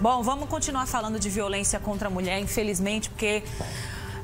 Bom, vamos continuar falando de violência contra a mulher, infelizmente, porque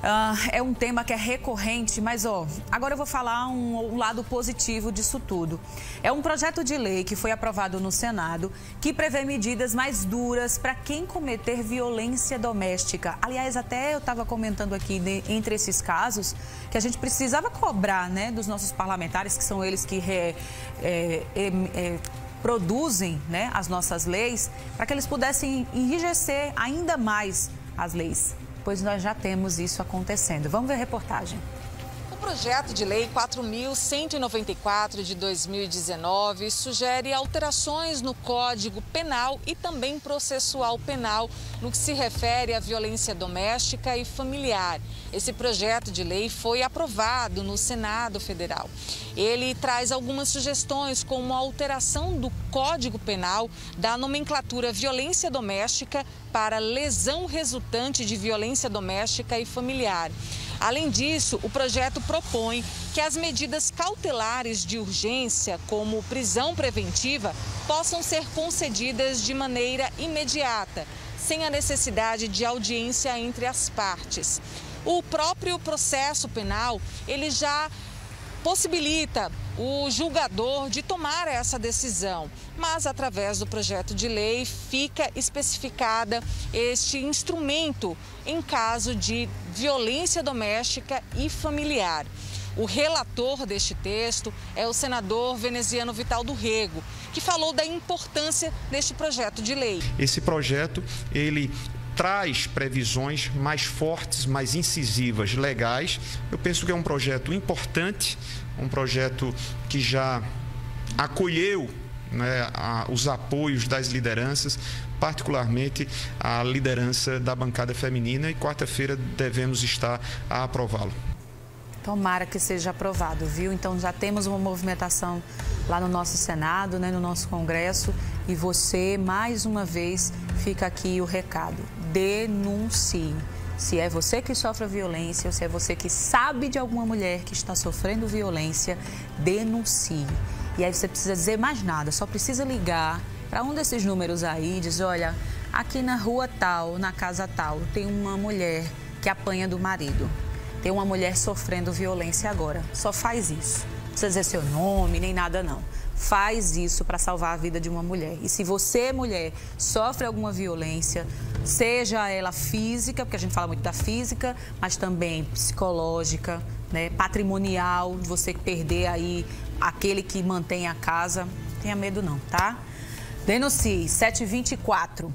Uh, é um tema que é recorrente, mas ó, agora eu vou falar um, um, lado positivo disso tudo. É um projeto de lei que foi aprovado no Senado que prevê medidas mais duras para quem cometer violência doméstica. Aliás, até eu estava comentando aqui de, entre esses casos que a gente precisava cobrar, né, dos nossos parlamentares, que são eles que re, é, é, é, produzem né, as nossas leis, para que eles pudessem enrijecer ainda mais as leis pois nós já temos isso acontecendo. Vamos ver a reportagem. Projeto de lei 4.194 de 2019 sugere alterações no Código Penal e também processual penal no que se refere à violência doméstica e familiar. Esse projeto de lei foi aprovado no Senado Federal. Ele traz algumas sugestões, como a alteração do Código Penal da nomenclatura violência doméstica para lesão resultante de violência doméstica e familiar. Além disso, o projeto propõe que as medidas cautelares de urgência, como prisão preventiva, possam ser concedidas de maneira imediata, sem a necessidade de audiência entre as partes. O próprio processo penal, ele já possibilita o julgador de tomar essa decisão, mas através do projeto de lei fica especificada este instrumento em caso de violência doméstica e familiar. O relator deste texto é o senador veneziano Vital do Rego, que falou da importância deste projeto de lei. Esse projeto, ele traz previsões mais fortes, mais incisivas, legais. Eu penso que é um projeto importante, um projeto que já acolheu né, a, os apoios das lideranças, particularmente a liderança da bancada feminina, e quarta-feira devemos estar a aprová-lo. Tomara que seja aprovado, viu? Então já temos uma movimentação lá no nosso Senado, né, no nosso Congresso, e você, mais uma vez, fica aqui o recado: denuncie. Se é você que sofre violência ou se é você que sabe de alguma mulher que está sofrendo violência, denuncie. E aí você precisa dizer mais nada, só precisa ligar para um desses números aí e dizer, olha, aqui na rua tal, na casa tal, tem uma mulher que apanha do marido. Tem uma mulher sofrendo violência agora. Só faz isso. Não precisa dizer seu nome, nem nada não faz isso para salvar a vida de uma mulher. E se você, mulher, sofre alguma violência, seja ela física, porque a gente fala muito da física, mas também psicológica, né, patrimonial, você perder aí aquele que mantém a casa, tenha medo não, tá? Denuncie 724